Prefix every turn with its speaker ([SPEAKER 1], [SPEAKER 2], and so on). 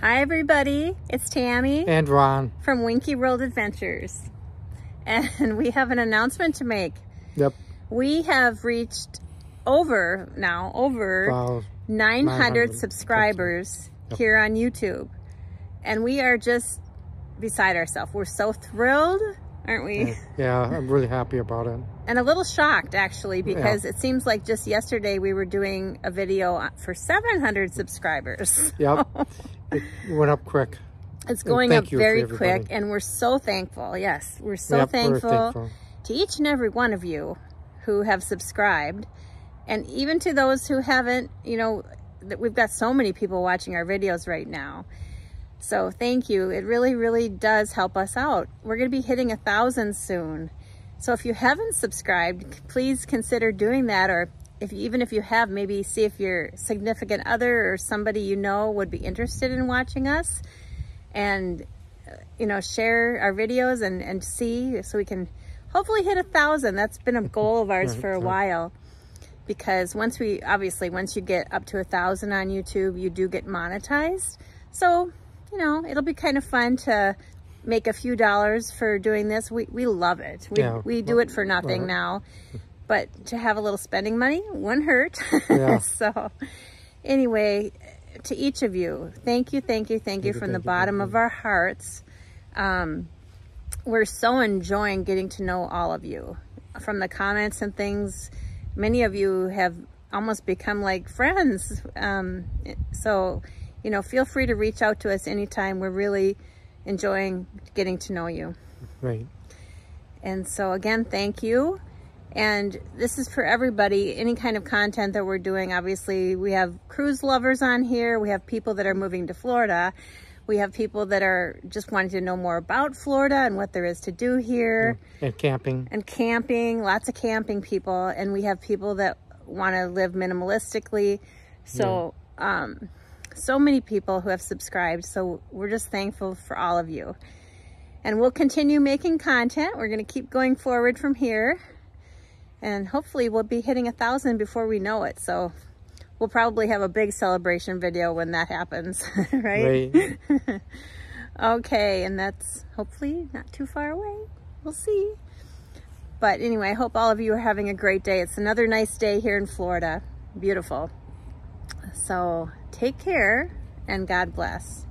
[SPEAKER 1] Hi everybody, it's Tammy
[SPEAKER 2] and Ron
[SPEAKER 1] from Weinke World Adventures. And we have an announcement to make.
[SPEAKER 2] Yep.
[SPEAKER 1] We have reached over now, over
[SPEAKER 2] Wow.
[SPEAKER 1] 900,
[SPEAKER 2] 900
[SPEAKER 1] subscribers
[SPEAKER 2] Yep.
[SPEAKER 1] here on YouTube. And we are just beside ourselves. We're so thrilled, aren't we?
[SPEAKER 2] Yeah, I'm really happy about it.
[SPEAKER 1] And a little shocked actually because it seems like just yesterday we were doing a video for 700 subscribers.
[SPEAKER 2] Yep. It went up quick.
[SPEAKER 1] It's going up very quick and we're so thankful. Yes, we're so
[SPEAKER 2] Yep, we're
[SPEAKER 1] thankful,
[SPEAKER 2] thankful.
[SPEAKER 1] to each and every one of you who have subscribed and even to those who haven't, you know, that we've got so many people watching our videos right now. So thank you. It really, really does help us out. We're going to be hitting a thousand soon. So if you haven't subscribed, please consider doing that. Or if even if you have, maybe see if your significant other or somebody you know would be interested in watching us and, you know, share our videos and, and see so we can hopefully hit a thousand. That's been a goal of ours
[SPEAKER 2] Right,
[SPEAKER 1] for a
[SPEAKER 2] right.
[SPEAKER 1] while because once we obviously once you get up to a thousand on YouTube, you do get monetized. So, you know, it'll be kind of fun to make a few dollars for doing this. We we love it. We
[SPEAKER 2] Yeah.
[SPEAKER 1] we do it for nothing now. But to have a little spending money wouldn't hurt.
[SPEAKER 2] Yeah.
[SPEAKER 1] so anyway, to each of you, thank you, thank you, thank you
[SPEAKER 2] Thank you,
[SPEAKER 1] from the
[SPEAKER 2] you,
[SPEAKER 1] bottom of our hearts. Um, we're so enjoying getting to know all of you from the comments and things. Many of you have almost become like friends. Um, so, you know, feel free to reach out to us anytime. We're really enjoying getting to know you.
[SPEAKER 2] Right.
[SPEAKER 1] And so again, thank you. And this is for everybody, any kind of content that we're doing. Obviously, we have cruise lovers on here. We have people that are moving to Florida. We have people that are just wanting to know more about Florida and what there is to do here
[SPEAKER 2] And camping.
[SPEAKER 1] and camping, lots of camping people. And we have people that want to live minimalistically. So, um, so many people who have subscribed. So we're just thankful for all of you. And we'll continue making content. We're going to keep going forward from here. And hopefully we'll be hitting a thousand before we know it. So we'll probably have a big celebration video when that happens, right?
[SPEAKER 2] Right.
[SPEAKER 1] Okay, and that's hopefully not too far away. We'll see. But anyway, I hope all of you are having a great day. It's another nice day here in Florida. Beautiful. So take care and God bless.